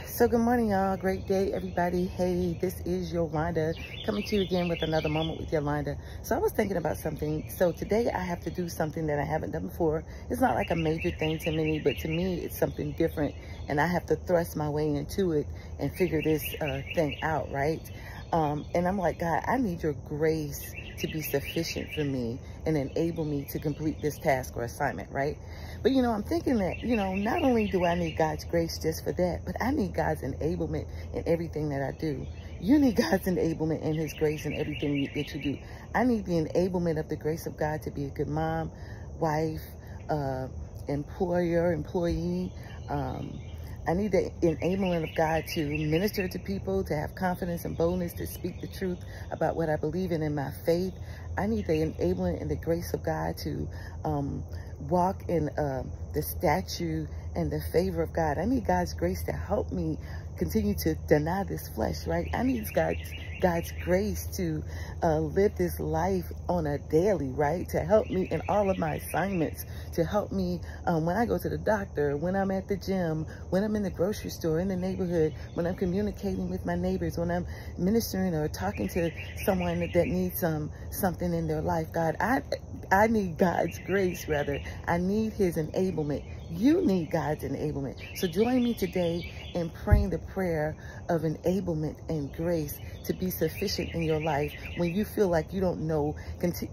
So good morning, y'all. Great day, everybody. Hey, this is Yolanda coming to you again with another moment with Yolanda. So I was thinking about something. So today I have to do something that I haven't done before. It's not like a major thing to many, but to me it's something different. And I have to thrust my way into it and figure this uh, thing out, right? Um, and I'm like, God, I need your grace to be sufficient for me and enable me to complete this task or assignment, right? But, you know, I'm thinking that, you know, not only do I need God's grace just for that, but I need God's enablement in everything that I do. You need God's enablement and his grace in everything that you do. I need the enablement of the grace of God to be a good mom, wife, uh, employer, employee, um, I need the enablement of God to minister to people, to have confidence and boldness, to speak the truth about what I believe in in my faith. I need the enablement and the grace of God to um, walk in uh, the statue and the favor of God. I need God's grace to help me continue to deny this flesh, right? I need God's, God's grace to uh, live this life on a daily, right? To help me in all of my assignments, to help me um, when I go to the doctor, when I'm at the gym, when I'm in the grocery store, in the neighborhood, when I'm communicating with my neighbors, when I'm ministering or talking to someone that, needs um, something in their life. God, I, I need God's grace, rather. I need his enablement. You need God's enablement. So join me today in praying the prayer of enablement and grace to be sufficient in your life when you feel like you don't know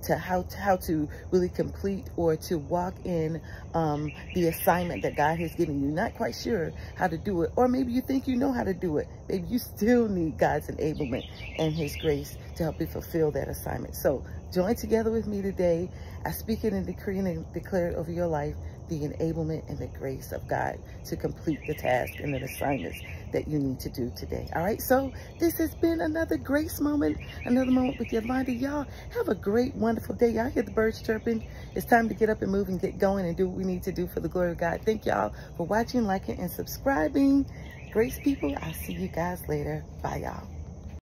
to how to, how to really complete or to walk in um, the assignment that God has given you. Not quite sure how to do it, or maybe you think you know how to do it. Maybe you still need God's enablement and his grace to help you fulfill that assignment. So join together with me today. I speak it and decree and declare it over your life the enablement and the grace of God to complete the task and the assignments that you need to do today. All right, so this has been another grace moment, another moment with Yolanda. Y'all have a great, wonderful day. Y'all hear the birds chirping. It's time to get up and move and get going and do what we need to do for the glory of God. Thank y'all for watching, liking, and subscribing. Grace people, I'll see you guys later. Bye, y'all.